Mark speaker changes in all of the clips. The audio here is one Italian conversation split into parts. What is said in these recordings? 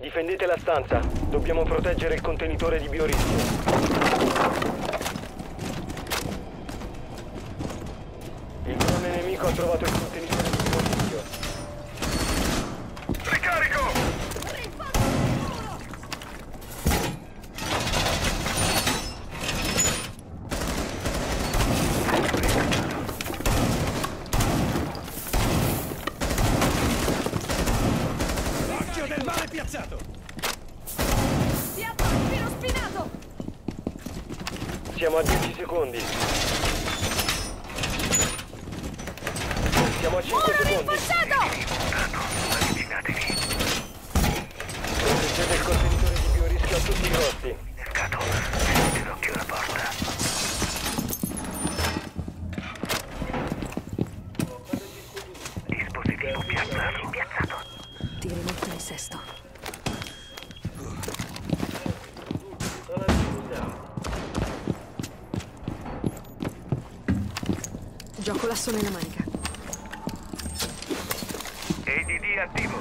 Speaker 1: Difendete la stanza. Dobbiamo proteggere il contenitore di biorischio. Il drone nemico ha trovato il contenitore di biorischio.
Speaker 2: Ricarico!
Speaker 3: Occhio male piazzato!
Speaker 2: Diavolo, filo spinato!
Speaker 1: Siamo a 10 secondi. Siamo a 5
Speaker 2: Muro
Speaker 1: secondi.
Speaker 2: rinforzato!
Speaker 1: Proteggete il contenitore di biorischio a tutti i costi.
Speaker 2: Ti rimetto in sesto. Gioco l'asso nella manica.
Speaker 4: EDD attivo.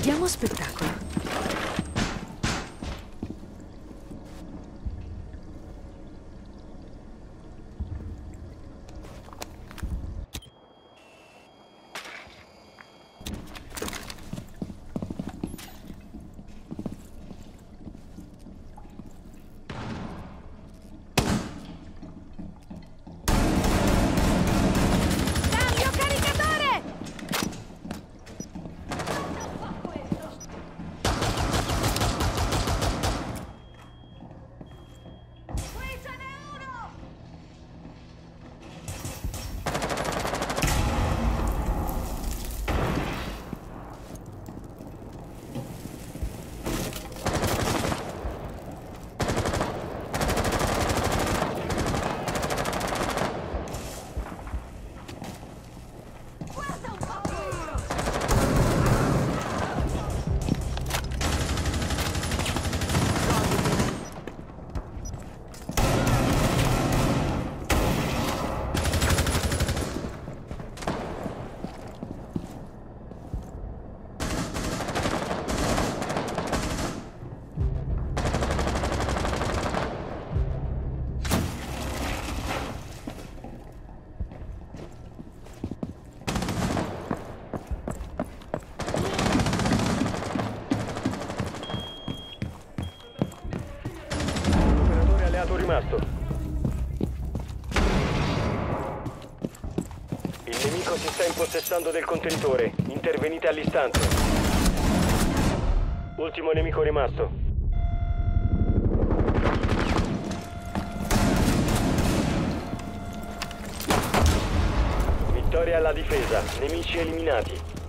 Speaker 2: Diamo spettacolo.
Speaker 1: Rimasto. Il nemico si sta impossessando del contenitore. Intervenite all'istante. Ultimo nemico rimasto. Vittoria alla difesa. Nemici eliminati.